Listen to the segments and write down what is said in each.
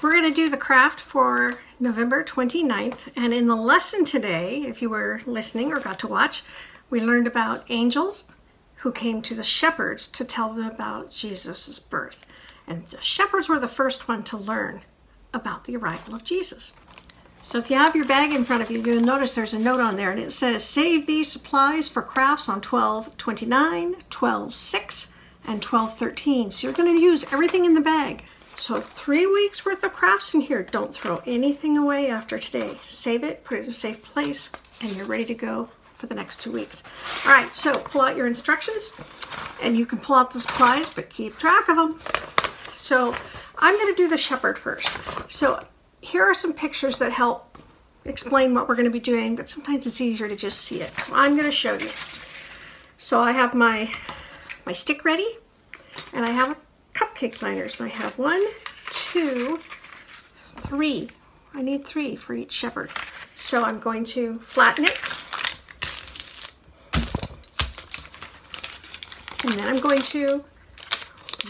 we're going to do the craft for November 29th. And in the lesson today, if you were listening or got to watch, we learned about angels who came to the shepherds to tell them about Jesus' birth. And the shepherds were the first one to learn about the arrival of Jesus. So if you have your bag in front of you, you'll notice there's a note on there and it says, save these supplies for crafts on 1229, 12.6, and 12.13. So you're going to use everything in the bag. So three weeks worth of crafts in here. Don't throw anything away after today. Save it, put it in a safe place, and you're ready to go for the next two weeks. All right, so pull out your instructions, and you can pull out the supplies, but keep track of them. So I'm gonna do the shepherd first. So here are some pictures that help explain what we're gonna be doing, but sometimes it's easier to just see it. So I'm gonna show you. So I have my, my stick ready, and I have a cupcake liners. And I have one, two, three. I need three for each shepherd. So I'm going to flatten it. And then I'm going to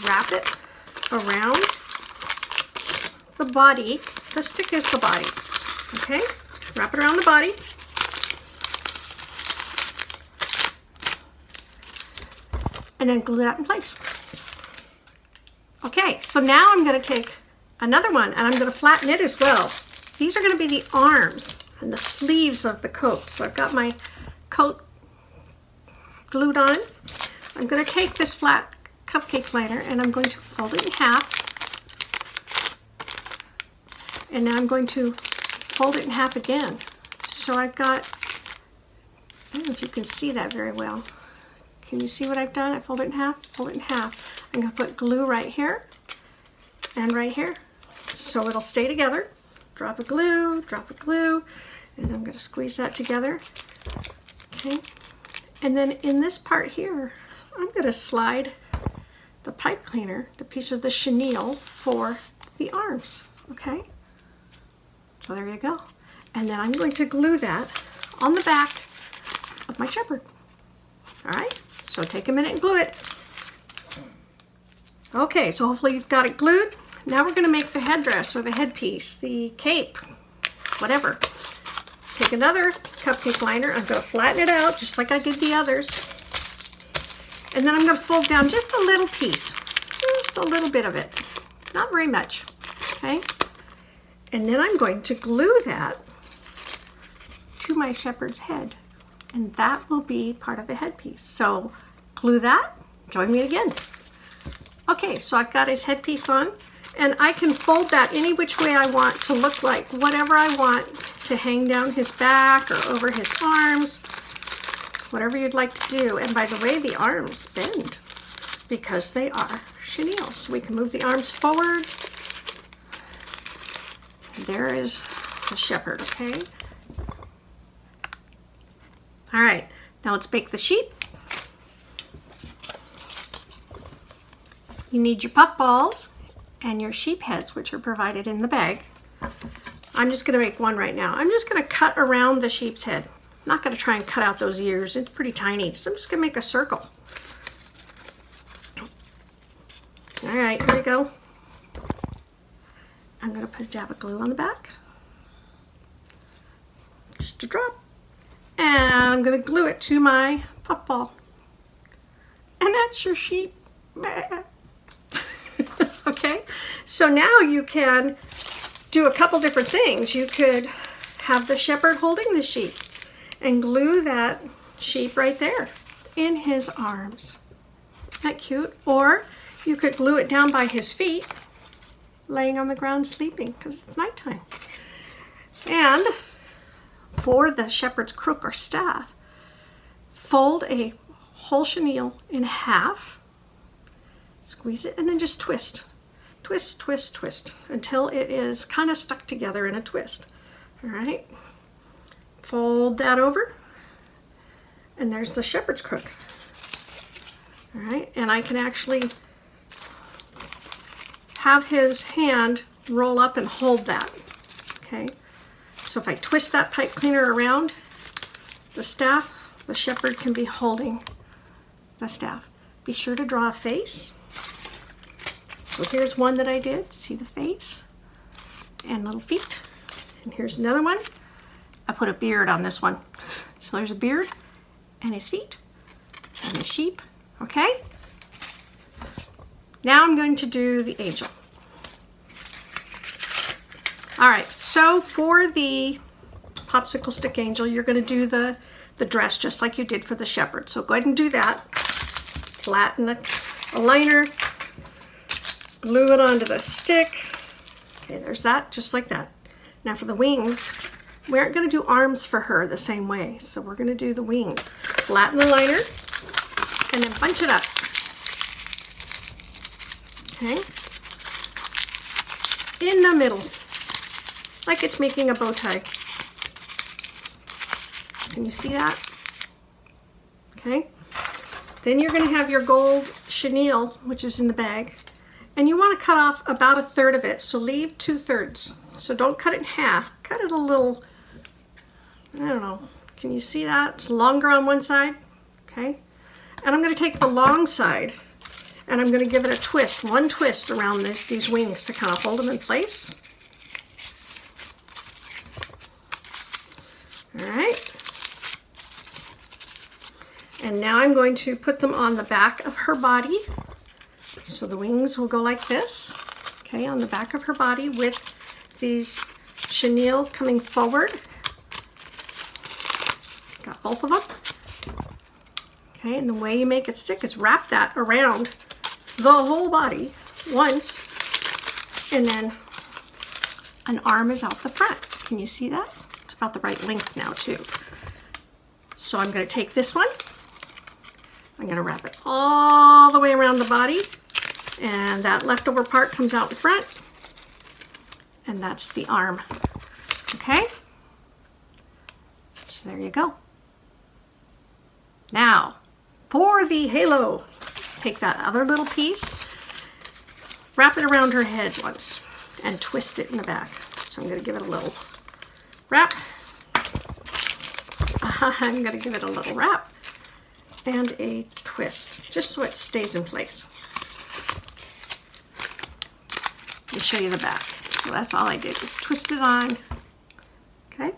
wrap it around the body. The stick is the body. Okay? Wrap it around the body. And then glue that in place. Okay, so now I'm going to take another one and I'm going to flatten it as well. These are going to be the arms and the sleeves of the coat. So I've got my coat glued on. I'm going to take this flat cupcake liner and I'm going to fold it in half. And now I'm going to fold it in half again. So I've got, I don't know if you can see that very well. Can you see what I've done? I fold it in half, fold it in half. I'm to put glue right here and right here so it'll stay together. Drop a glue, drop a glue, and I'm going to squeeze that together. Okay, and then in this part here, I'm going to slide the pipe cleaner, the piece of the chenille for the arms. Okay, so there you go. And then I'm going to glue that on the back of my shepherd. All right, so take a minute and glue it. Okay, so hopefully you've got it glued. Now we're going to make the headdress or the headpiece, the cape, whatever. Take another cupcake liner. I'm to flatten it out just like I did the others. And then I'm going to fold down just a little piece, just a little bit of it, not very much, okay? And then I'm going to glue that to my shepherd's head. And that will be part of the headpiece. So glue that, join me again. Okay, so I've got his headpiece on and I can fold that any which way I want to look like whatever I want to hang down his back or over his arms, whatever you'd like to do. And by the way, the arms bend because they are chenille. So we can move the arms forward. There is the shepherd, okay? All right, now let's bake the sheep. You need your puff balls and your sheep heads, which are provided in the bag. I'm just gonna make one right now. I'm just gonna cut around the sheep's head. I'm not gonna try and cut out those ears. It's pretty tiny. So I'm just gonna make a circle. All right, here we go. I'm gonna put a dab of glue on the back. Just a drop. And I'm gonna glue it to my puffball. And that's your sheep. okay, so now you can do a couple different things. You could have the shepherd holding the sheep and glue that sheep right there in his arms. Isn't that cute? Or you could glue it down by his feet, laying on the ground sleeping because it's nighttime. And for the shepherd's crook or staff, fold a whole chenille in half Squeeze it and then just twist. Twist, twist, twist until it is kind of stuck together in a twist. All right. Fold that over. And there's the shepherd's crook. All right. And I can actually have his hand roll up and hold that. Okay. So if I twist that pipe cleaner around the staff, the shepherd can be holding the staff. Be sure to draw a face So here's one that I did. See the face and little feet. And here's another one. I put a beard on this one. So there's a beard and his feet and the sheep. Okay? Now I'm going to do the angel. All right, so for the popsicle stick angel, you're going to do the, the dress just like you did for the shepherd. So go ahead and do that. Flatten a, a liner, glue it onto the stick. Okay, there's that, just like that. Now for the wings, we aren't going to do arms for her the same way. So we're going to do the wings. Flatten the liner and then bunch it up. Okay. In the middle like it's making a bow tie. Can you see that? Okay. Then you're going to have your gold chenille, which is in the bag. And you want to cut off about a third of it. So leave two thirds. So don't cut it in half. Cut it a little, I don't know. Can you see that? It's longer on one side. Okay. And I'm going to take the long side and I'm going to give it a twist, one twist around this, these wings to kind of hold them in place. All right. And now I'm going to put them on the back of her body. So the wings will go like this, okay, on the back of her body with these chenille coming forward. Got both of them. Okay, and the way you make it stick is wrap that around the whole body once, and then an arm is out the front. Can you see that? It's about the right length now too. So I'm going to take this one. I'm going to wrap it all the way around the body. And that leftover part comes out in front. And that's the arm. Okay? So there you go. Now, for the halo, take that other little piece, wrap it around her head once, and twist it in the back. So I'm going to give it a little wrap. I'm going to give it a little wrap and a twist, just so it stays in place. Me show you the back. So that's all I did, was twist it on, okay?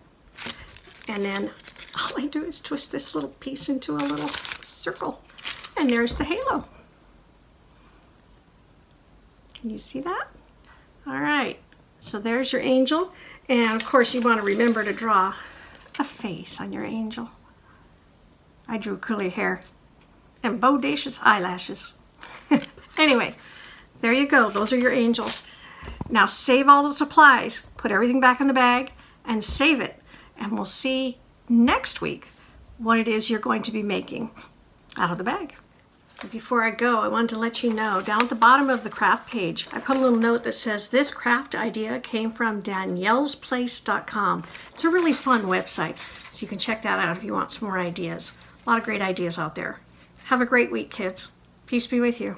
And then all I do is twist this little piece into a little circle. And there's the halo. Can you see that? All right, so there's your angel. And of course you want to remember to draw a face on your angel. I drew curly hair and bodacious eyelashes. anyway, there you go. Those are your angels. Now save all the supplies, put everything back in the bag, and save it. And we'll see next week what it is you're going to be making out of the bag. Before I go, I wanted to let you know, down at the bottom of the craft page, I put a little note that says, this craft idea came from daniellesplace.com. It's a really fun website, so you can check that out if you want some more ideas. A lot of great ideas out there. Have a great week, kids. Peace be with you.